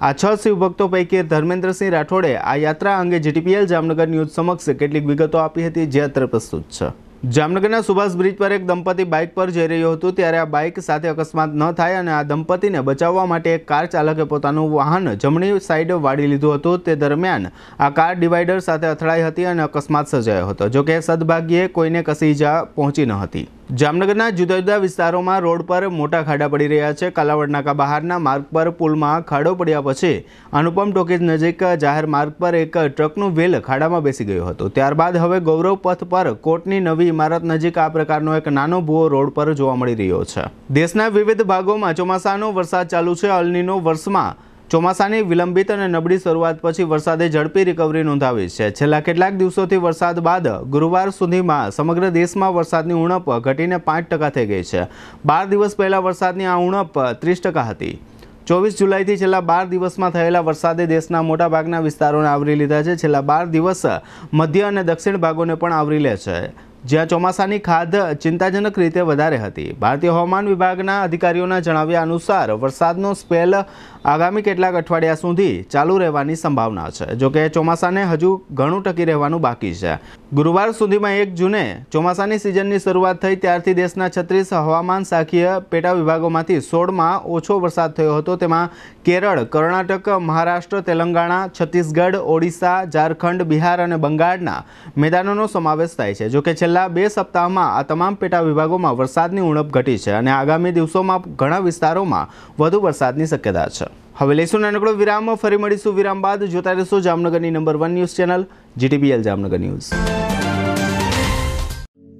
આ છ શિવભક્તો પૈકી ધર્મેન્દ્રસિંહ રાઠોડે આ યાત્રા અંગે જીટીપીએલ જામનગર ન્યૂઝ સમક્ષ કેટલીક વિગતો આપી હતી, જે અત્રે પ્રસ્તુત છે. જામનગરના સુભાષ બ્રિજ પર એક દંપતી બાઇક પર જઈ રહ્યું હતું. ત્યારે આ બાઇક સાથે અકસ્માત ન થાય અને આ દંપતીને બચાવવા માટે એક કાર ચાલકે પોતાનું વાહન જમણી સાઈડ વાળી લીધું હતું. તે દરમિયાન આ કાર ડિવાઈડર સાથે અથડાઈ હતી અને અકસ્માત સર્જાયો હતો. જોકે સદભાગ્યે કોઈને કસી ઈજા પહોંચી ન હતી. જામનગરના જુદા જુદા વિસ્તારોમાં રોડ પર મોટા ખાડા પડી રહ્યા છે. કાલાવડ નાકા બહારના માર્ગ પર પુલમાં ખાડો પડ્યા પછી અનુપમ ટોકીજ નજીક જાહેર માર્ગ પર એક ટ્રકનું વેલ ખાડામાં બેસી ગયું હતું. ત્યારબાદ હવે ગૌરવ પથ પર કોર્ટની નવી ઇમારત નજીક આ પ્રકારનો એક નાનો ભૂવો રોડ પર જોવા મળી રહ્યો છે. દેશના વિવિધ ભાગોમાં ચોમાસાનો વરસાદ ચાલુ છે. અલનીનો વર્ષમાં ચોમાસાની વિલંબિત અને નબળી શરૂઆત પછી વરસાદે ઝડપી રિકવરી નોંધાવી છે. છેલ્લા કેટલાક દિવસોથી વરસાદ બાદ ગુરુવાર સુધીમાં સમગ્ર દેશમાં વરસાદની ઉણપ ઘટીને પાંચ ટકા થઈ ગઈ છે. બાર દિવસ પહેલાં વરસાદની આ ઉણપ ત્રીસ ટકા હતી. ચોવીસ જુલાઈથી છેલ્લા બાર દિવસમાં થયેલા વરસાદે દેશના મોટાભાગના વિસ્તારોને આવરી લીધા છે. છેલ્લા બાર દિવસ મધ્ય અને દક્ષિણ ભાગોને પણ આવરી લે છે. જ્યાં ચોમાસાની ખાધ ચિંતાજનક રીતે વધારે હતી. ભારતીય હવામાન વિભાગના અધિકારીઓના જણાવ્યા અનુસાર વરસાદનો સ્પેલ આગામી કેટલાક અઠવાડિયા સુધી ચાલુ રહેવાની સંભાવના છે. જોકે ચોમાસાને હજુ ઘણું ટકી રહેવાનું બાકી છે. ગુરુવાર સુધીમાં એક જૂને ચોમાસાની સિઝનની શરૂઆત થઈ ત્યારથી દેશના છત્રીસ હવામાન શાખીય પેટા વિભાગોમાંથી સોળમાં ઓછો વરસાદ થયો હતો. તેમાં કેરળ, કર્ણાટક, મહારાષ્ટ્ર, તેલંગાણા, છત્તીસગઢ, ઓડિશા, ઝારખંડ, બિહાર અને બંગાળના મેદાનોનો સમાવેશ થાય છે. જોકે છેલ્લા બે સપ્તાહમાં આ તમામ પેટા વિભાગોમાં વરસાદની ઉણપ ઘટી છે અને આગામી દિવસોમાં ઘણા વિસ્તારોમાં વધુ વરસાદની શક્યતા છે. હવે લઈશું નાનકડો વિરામ, ફરી મળીશું વિરામ બાદ. જોતા રહેશો જામનગરની number one news channel GTBL Jamnagar news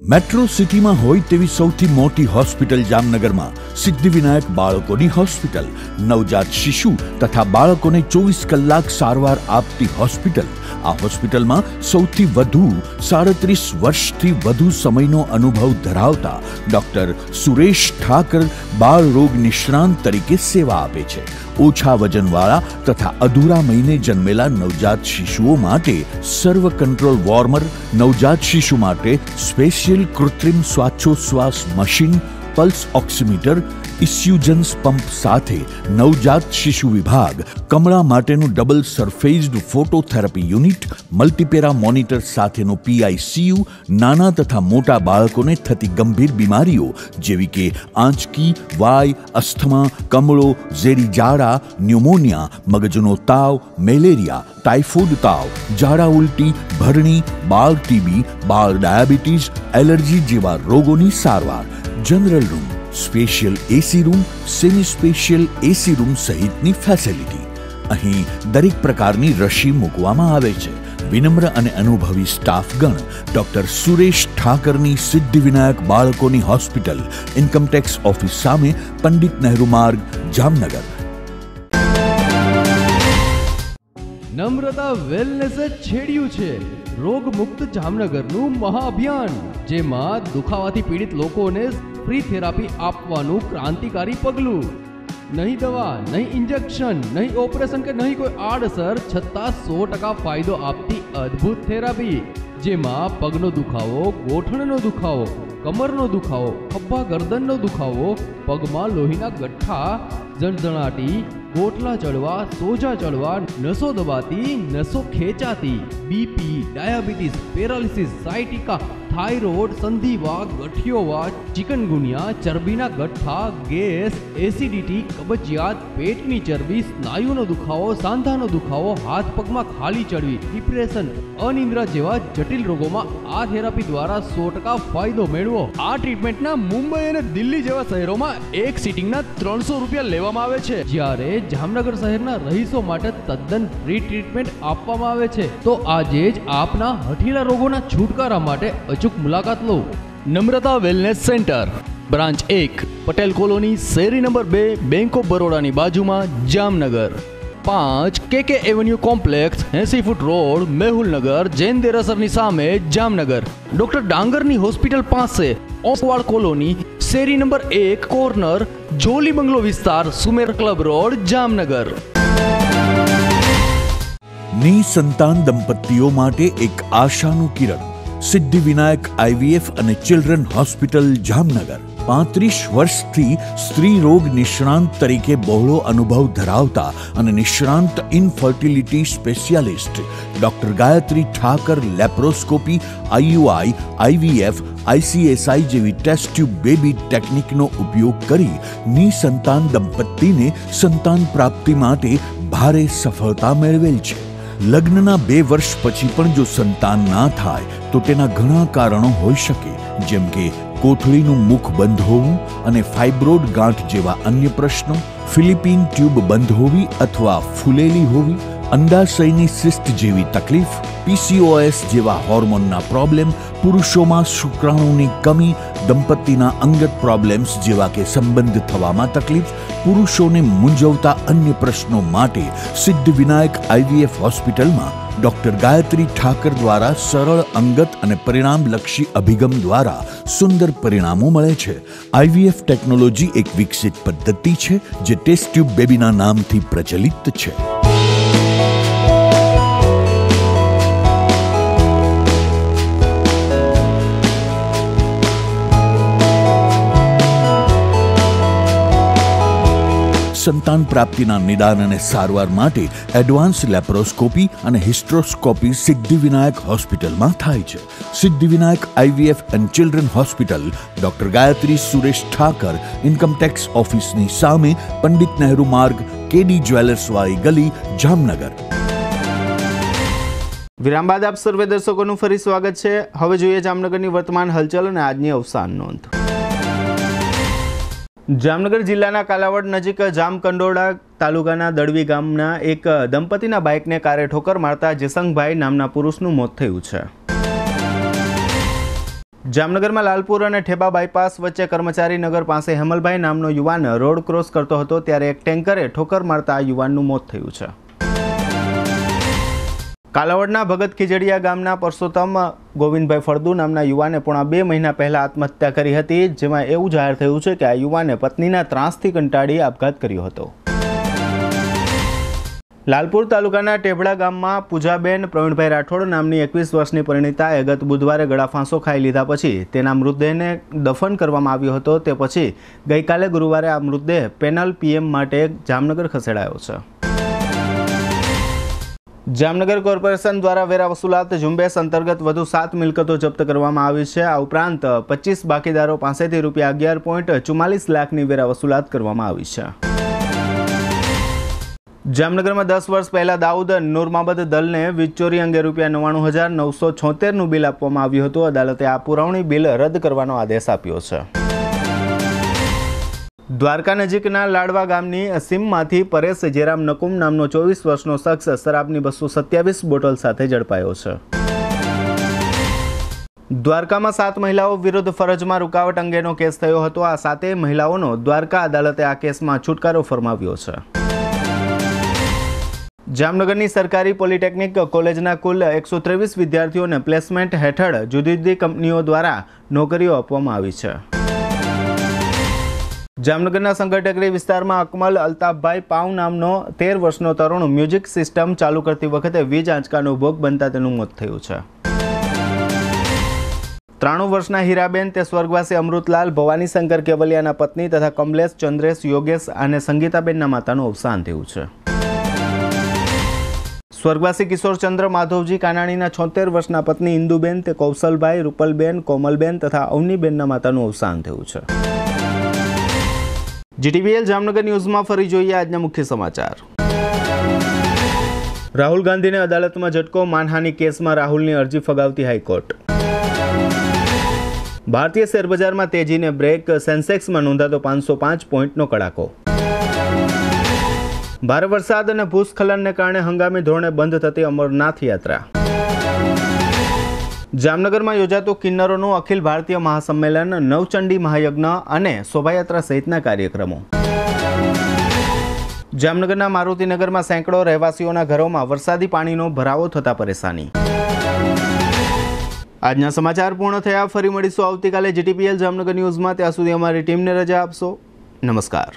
metro સિટીમાં હોય તેવી સૌથી મોટી હોસ્પિટલ જામનગરમાં સિદ્ધિવિનાયક બાળકોની હોસ્પિટલ નવજાત શિશુ તથા બાળકોને ચોવીસ કલાક સારવાર આપતી હોસ્પિટલ આ હોસ્પિટલમાં સૌથી વધુ સાડત્રીસ વર્ષથી વધુ સમયનો અનુભવ ધરાવતા ડોક્ટર સુરેશ ઠાકર બાળ રોગ નિષ્ણાંત તરીકે સેવા આપે છે. ઓછા વજનવાળા તથા અધૂરા મહિને જન્મેલા નવજાત શિશુઓ માટે સર્વ કંટ્રોલ વોર્મર, નવજાત શિશુ માટે સ્પેશિયલ કૃત્રિમ શ્વાસોશ્વાસ મશીન પલ્સ ઓક્સિમીટર, ઇસ્યુજન્સ પંપ સાથે નવજાત શિશુ વિભાગ, કમળા માટેનું double surfaced phototherapy unit, multipara monitor સાથેનો પીઆઈસીયુ, નાના તથા મોટા બાળકોને થતી ગંભીર બીમારીઓ, જેવી કે આંચકી, વાય, અસ્થમા, કમળો, ઝેરી ઝાડા, ન્યુમોનિયા, મગજનો તાવ, મેલેરિયા, ટાઇફોઇડ તાવ, ઝાડા ઉલટી, ભરણી, બાળ ટીબી, બાળ ડાયાબિટીસ, એલર્જી જેવા રોગોની સારવાર. General room special AC room semi special AC room સહિતની ફેસિલિટી અહીં દરેક પ્રકારની રસી મૂકવામાં આવે છે. વિનમ્ર અને અનુભવી સ્ટાફગણ ડોક્ટર સુરેશ ઠાકરની સિદ્ધિવિનાયક બાળકોની હોસ્પિટલ ઇન્કમટેક્સ ઓફિસ સામે પંડિત નહેરુ માર્ગ, જામનગર. નમ્રતા વેલનેસે છેડ્યું છે. રોગ મુક્ત જામનગરનું મહાઅભિયાન, જેમાં દુખાવાથી પીડિત લોકોને ફ્રી થેરાપી આપવાનું ક્રાંતિકારી પગલું. નહીં દવા, નહીં ઇન્જેક્શન નહીં ઓપરેશન કે નહીં કોઈ આડઅસર, છતાં સો ટકા ફાયદો આપતી અદ્ભુત થેરાપી જેમાં પગનો દુખાવો, ગોઠણનો દુખાવો, કમરનો દુખાવો, ખભા ગરદનનો દુખાવો, પગમાં લોહીના ગઠ્ઠા, જણજણાટી ગોઠલા ચડવા સોજા ચડવા નસો દબાતી નસો ખેંચાતી BP diabetes paralysis sciatica thyroid સંધિવા ગઠિયોવા ચિકનગુનિયા ચરબીના ગઠ્ઠા ગેસ એસિડિટી કબજિયાત પેટની ચરબી સ્નાયુનો દુખાવો સાંધાનો દુખાવો હાથ પગમાં ખાલી ચડવી ડિપ્રેશન અનિદ્રા જેવા જટિલ રોગોમાં આ થેરાપી દ્વારા સો ટકા ફાયદો મેળવો આ ટ્રીટમેન્ટના મુંબઈ અને દિલ્હી જેવા શહેરોમાં એક સિટિંગના ત્રણસો રૂપિયા લેવામાં આવે છે જ્યારે જામનગર શહેરના રહીશો માટે તદ્દન ફ્રી ટ્રીટમેન્ટ આપવામાં આવે છે તો આજે જ આપના હઠીલા રોગોના છુટકારા માટે અચૂક મુલાકાત લો. Namrata wellness centre. બ્રાન્ચ એક, પટેલ કોલોની, શેરી નંબર બે, બેંક ઓફ બરોડાની બાજુમાં જામનગર. પાંચ કે કે એવન્યુ કોમ્પ્લેક્સ, એસી ફૂટ રોડ, મેહુલનગર, જૈન દેરાસરની સામે જામનગર. ડોક્ટર ડાંગરની હોસ્પિટલ પાસે. ઓસવાડ કોલોની, શેરી નંબર એક, કોર્નર જોલી બંગલો વિસ્તાર, સુમેર ક્લબ રોડ, જામનગર. નિસંતાન દંપતીઓ માટે એક આશાનું કિરણ. સિદ્ધિવિનાયક આઈવીએફ અને ચિલ્ડ્રન હોસ્પિટલ જામનગર. પાંત્રીસ વર્ષથી સ્ત્રી રોગ નિષ્ણાંત તરીકે બહોળો અનુભવ ધરાવતા અને નિષ્ણાંત infertility specialist. Doctor Gayatri Thakar laparoscopy, IUI, IVF, ICSI જેવી ટેસ્ટ ટ્યુબ બેબી ટેકનિકનો ઉપયોગ કરી નિસંતાન દંપતીને સંતાન પ્રાપ્તિ માટે ભારે સફળતા મેળવેલ છે. લગ્નના બે વર્ષ પછી પણ જો સંતાન ના થાય, તો તેના ઘણા કારણો હોઈ શકે. જેમ કે કોથળીનું મુખ બંધ હોવું અને ફાઇબ્રોડ ગાંઠ જેવા અન્ય પ્રશ્નો, ફિલિપિન ટ્યુબ બંધ હોવી અથવા ફૂલેલી હોવી, અંડાશયની સિસ્ટ જેવી તકલીફ પીસીઓએસ જેવા હોર્મોનના પ્રોબ્લેમ, પુરુષોમાં શુક્રાણુની કમી દંપતીના અંગત પ્રોબ્લેમ્સ જેવા કે સંબંધ થવામાં તકલીફ, પુરુષોને મૂંઝવતા અન્ય પ્રશ્નો માટે સિદ્ધ વિનાયક આઈવીએફ હોસ્પિટલમાં ડોક્ટર ગાયત્રી ઠાકર દ્વારા સરળ અંગત અને પરિણામલક્ષી અભિગમ દ્વારા સુંદર પરિણામો મળે છે. આઈવીએફ ટેકનોલોજી એક વિકસિત પદ્ધતિ છે, જે ટેસ્ટ ટ્યુબ બેબીના નામથી પ્રચલિત છે. સંતાન પ્રાપ્તિના નિદાન અને સારવાર માટે એડવાન્સ લેપ્રોસ્કોપી અને હિસ્ટ્રોસ્કોપી સિદ્ધિવિનાયક હોસ્પિટલમાં થાય છે. Siddhivinayak IVF and children hospital, doctor Gayatri Suresh Thakar income tax ઓફિસની સામે પંડિત નહેરુ માર્ગ, કેડી જ્વેલર્સવાળી ગલી, જામનગર. વિરામ બાદ આપ સર્વે દર્શકોનું ફરી સ્વાગત છે. હવે જોઈએ જામનગરની વર્તમાન હલચલ અને આજની અવસાન નોંધ. જામનગર જિલ્લાના કાલાવડ નજીક જામકંડોળા તાલુકાના દળવી ગામના એક દંપતીના બાઇકને કારે ઠોકર મારતા જેસંગભાઈ નામના પુરુષનું મોત થયું છે. જામનગરમાં લાલપુર અને ઠેબા બાયપાસ વચ્ચે કર્મચારી નગર પાસે હેમલભાઈ નામનો યુવાન રોડ ક્રોસ કરતો હતો, ત્યારે એક ટેન્કરે ઠોકર મારતા આ યુવાનનું મોત થયું છે. કાલાવડના ભગત ખીજડીયા ગામના પરસોત્તમ ગોવિંદભાઈ ફળદુ નામના યુવાને પોણા બે મહિના પહેલા આત્મહત્યા કરી હતી, જેમાં એવું જાહેર થયું છે કે આ યુવાને પત્નીના ત્રાસથી કંટાળી આપઘાત કર્યો હતો. લાલપુર તાલુકાના ટેભડા ગામમાં પૂજાબેન પ્રવીણભાઈ રાઠોડ નામની એકવીસ વર્ષની પરિણીતાએ ગત બુધવારે ગળાફાંસો ખાઈ લીધા પછી તેના મૃતદેહને દફન કરવામાં આવ્યો હતો. તે પછી ગઈકાલે ગુરુવારે આ મૃતદેહ પેનલ પીએમ માટે જામનગર ખસેડાયો છે. જામનગર કોર્પોરેશન દ્વારા વેરા વસૂલાત ઝુંબેશ અંતર્ગત વધુ સાત મિલકતો જપ્ત કરવામાં આવી છે. આ ઉપરાંત પચીસ બાકીદારો પાસેથી રૂપિયા અગિયાર પોઈન્ટ ચુમ્માલીસ લાખની વેરા વસૂલાત કરવામાં આવી છે. જામનગરમાં દસ વર્ષ પહેલા દાઉદ નુરમાબદ દલને વીજચોરી અંગે રૂપિયા નવ્વાણું હજાર નવસો છોતેરનું બિલ આપવામાં આવ્યું હતું. અદાલતે આ પુરવણી બિલ રદ કરવાનો આદેશ આપ્યો છે. દ્વારકા નજીકના લાડવા ગામની સીમમાંથી પરેશ જેરામ નકુમ નામનો ચોવીસ વર્ષનો શખ્સ શરાબની બસો સત્યાવીસ બોટલ સાથે ઝડપાયો છે. દ્વારકામાં સાત મહિલાઓ વિરુદ્ધ ફરજમાં રૂકાવટ અંગેનો કેસ થયો હતો. આ સાતેય મહિલાઓનો દ્વારકા અદાલતે આ કેસમાં છુટકારો ફરમાવ્યો છે. જામનગરની સરકારી પોલિટેકનિક કોલેજના કુલ એકસો ત્રેવીસ વિદ્યાર્થીઓને પ્લેસમેન્ટ હેઠળ જુદી જુદી કંપનીઓ દ્વારા નોકરીઓ આપવામાં આવી છે. જામનગરના સંગટેકરી વિસ્તારમાં અકમલ અલ્તાફભાઈ પાઉ નામનો તેર વર્ષનો તરુણ મ્યુઝિક સિસ્ટમ ચાલુ કરતી વખતે વીજ આંચકાનો ભોગ બનતા તેનું મોત થયું છે. ત્રાણું વર્ષના હીરાબેન તે સ્વર્ગવાસી અમૃતલાલ, ભવાની શંકર કેવલિયાના પત્ની તથા કમલેશ, ચંદ્રેશ, યોગેશ અને સંગીતાબેનના માતાનું અવસાન થયું છે. સ્વર્ગવાસી કિશોરચંદ્ર માધવજી કાનાણીના છોતેર વર્ષના પત્ની ઇન્દુબેન, તે કૌશલભાઈ, રૂપલબેન, કોમલબેન તથા અવનીબેનના માતાનું અવસાન થયું છે. જીટીવીએલ જામનગર ન્યૂઝમાં ફરી જોઈએ આજના મુખ્ય સમાચાર. રાહુલ ગાંધીને અદાલતમાં ઝટકો, માનહાની કેસમાં રાહુલની અરજી ફગાવતી હાઈકોર્ટ. ભારતીય શેરબજારમાં તેજીને બ્રેક, સેન્સેક્સમાં નોંધાતો પાંચસો પાંચ પોઈન્ટનો કડાકો. ભારે વરસાદ અને ભૂસ્ખલનને કારણે હંગામી ધોરણે બંધ થતી અમરનાથ યાત્રા. જામનગરમાં યોજાતું કિન્નરોનું અખિલ ભારતીય મહાસંમેલન, નવચંડી મહાયજ્ઞ અને શોભાયાત્રા સહિતના કાર્યક્રમો. જામનગરના મારુતિનગરમાં સેંકડો રહેવાસીઓના ઘરોમાં વરસાદી પાણીનો ભરાવો થતા પરેશાની. આજના સમાચાર પૂર્ણ થયા. ફરી મળીશું આવતીકાલે જીટીપીએલ જામનગર ન્યૂઝમાં. ત્યાં સુધી અમારી ટીમને રજા આપશો. નમસ્કાર.